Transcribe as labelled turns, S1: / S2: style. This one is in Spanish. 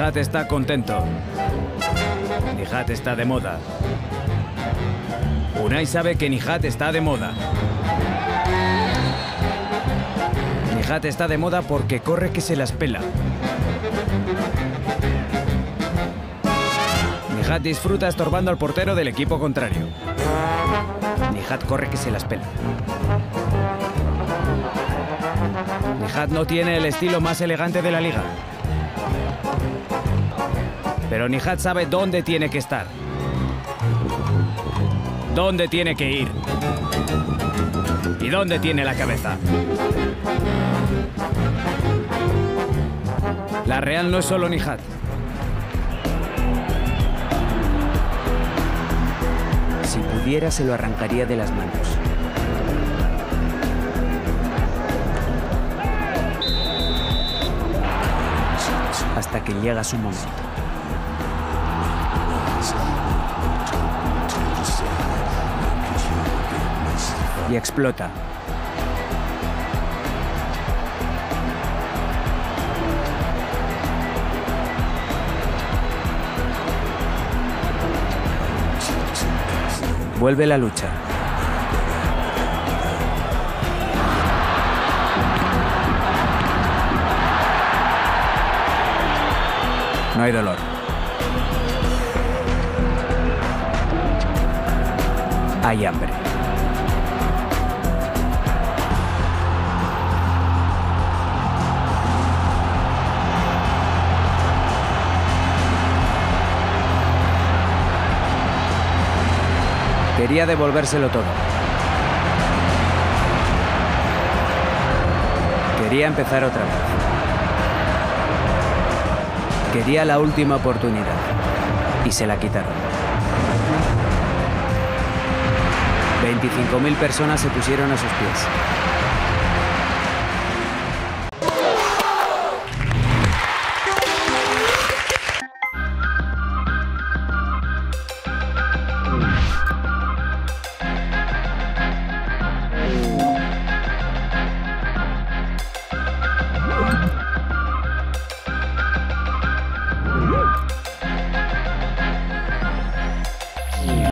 S1: Nihat está contento. Nihat está de moda. Unai sabe que Nihat está de moda. Nihat está de moda porque corre que se las pela. Nihat disfruta estorbando al portero del equipo contrario. Nihat corre que se las pela. Nihat no tiene el estilo más elegante de la liga. Pero Nihat sabe dónde tiene que estar. Dónde tiene que ir. Y dónde tiene la cabeza. La Real no es solo Nihat.
S2: Si pudiera, se lo arrancaría de las manos. Hasta que llega su momento. Y explota. Vuelve la lucha. No hay dolor. Hay hambre. Quería devolvérselo todo. Quería empezar otra vez. Quería la última oportunidad. Y se la quitaron. 25.000 personas se pusieron a sus pies.